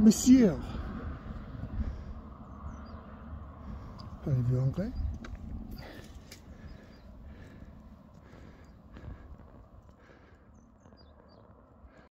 monsieur. Avez-vous anglais